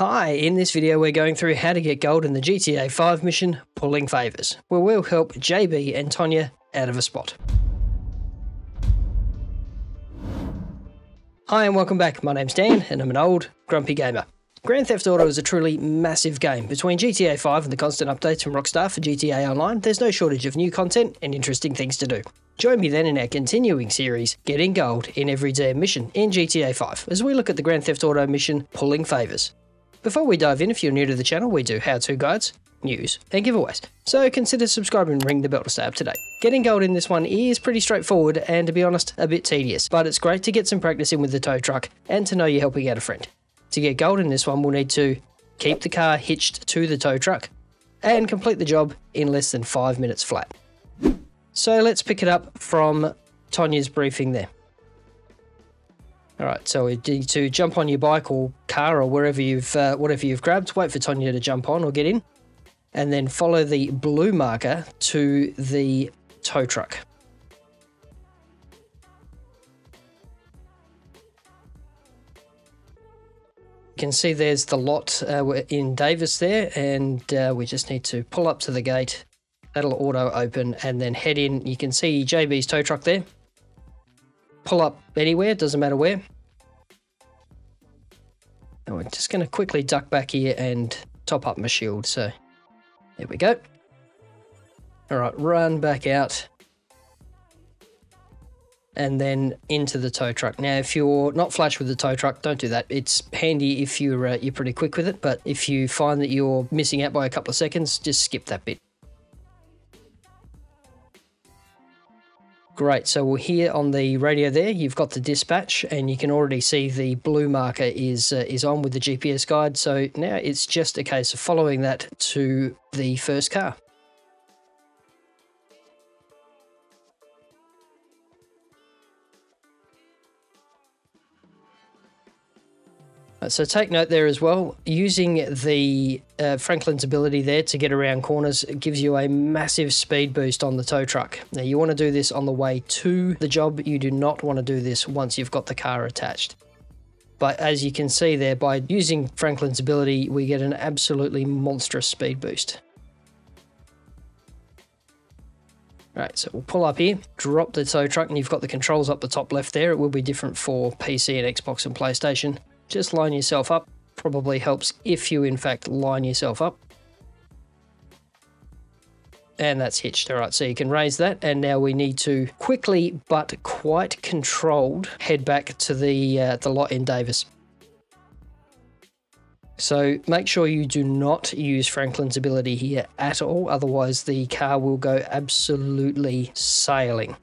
Hi, in this video we're going through how to get gold in the GTA 5 mission Pulling Favours, where we'll help JB and Tonya out of a spot. Hi and welcome back, my name's Dan and I'm an old, grumpy gamer. Grand Theft Auto is a truly massive game. Between GTA 5 and the constant updates from Rockstar for GTA Online, there's no shortage of new content and interesting things to do. Join me then in our continuing series, Getting Gold in Every Damn Mission in GTA 5, as we look at the Grand Theft Auto mission Pulling Favours. Before we dive in, if you're new to the channel, we do how-to guides, news, and giveaways. So consider subscribing and ring the bell to stay up to date. Getting gold in this one is pretty straightforward and, to be honest, a bit tedious, but it's great to get some practice in with the tow truck and to know you're helping out a friend. To get gold in this one, we'll need to keep the car hitched to the tow truck and complete the job in less than 5 minutes flat. So let's pick it up from Tonya's briefing there. All right, so to jump on your bike or car or wherever you've uh, whatever you've grabbed. Wait for Tonya to jump on or get in, and then follow the blue marker to the tow truck. You can see there's the lot uh, in Davis there, and uh, we just need to pull up to the gate That'll auto open and then head in. You can see JB's tow truck there. Pull up anywhere, doesn't matter where. And we're just going to quickly duck back here and top up my shield. So there we go. All right, run back out and then into the tow truck. Now, if you're not flush with the tow truck, don't do that. It's handy if you're uh, you're pretty quick with it, but if you find that you're missing out by a couple of seconds, just skip that bit. Great, so we're here on the radio there, you've got the dispatch and you can already see the blue marker is, uh, is on with the GPS guide. So now it's just a case of following that to the first car. So take note there as well. Using the uh, Franklin's ability there to get around corners gives you a massive speed boost on the tow truck. Now you want to do this on the way to the job. You do not want to do this once you've got the car attached. But as you can see there, by using Franklin's ability, we get an absolutely monstrous speed boost. Right, so we'll pull up here, drop the tow truck, and you've got the controls up the top left there. It will be different for PC and Xbox and PlayStation. Just line yourself up. Probably helps if you in fact line yourself up. And that's hitched. All right, so you can raise that. And now we need to quickly but quite controlled head back to the, uh, the lot in Davis. So make sure you do not use Franklin's ability here at all, otherwise the car will go absolutely sailing.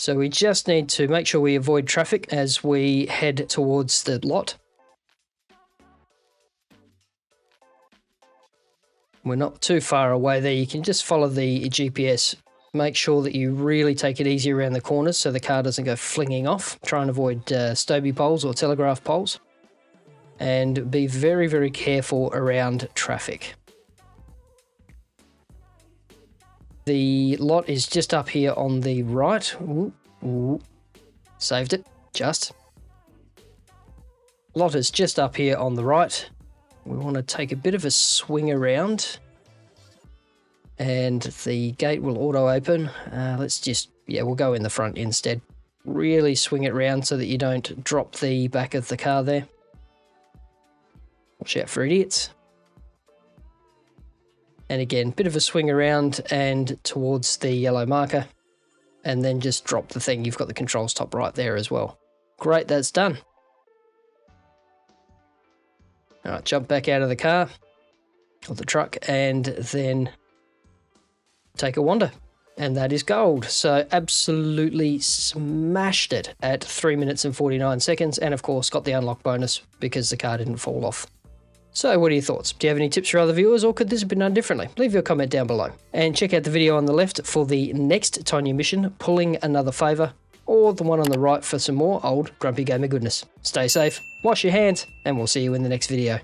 So we just need to make sure we avoid traffic as we head towards the lot. We're not too far away there. You can just follow the GPS. Make sure that you really take it easy around the corners so the car doesn't go flinging off. Try and avoid uh, Stobie poles or telegraph poles. And be very, very careful around traffic. The lot is just up here on the right. Ooh, ooh. Saved it, just. Lot is just up here on the right. We want to take a bit of a swing around. And the gate will auto open. Uh, let's just, yeah, we'll go in the front instead. Really swing it around so that you don't drop the back of the car there. Watch out for idiots. And again, bit of a swing around and towards the yellow marker. And then just drop the thing. You've got the controls top right there as well. Great, that's done. All right, jump back out of the car or the truck and then take a wander. And that is gold. So absolutely smashed it at 3 minutes and 49 seconds. And of course, got the unlock bonus because the car didn't fall off. So what are your thoughts? Do you have any tips for other viewers or could this have been done differently? Leave your comment down below. And check out the video on the left for the next Tonya mission, Pulling Another Favour, or the one on the right for some more old Grumpy Gamer goodness. Stay safe, wash your hands, and we'll see you in the next video.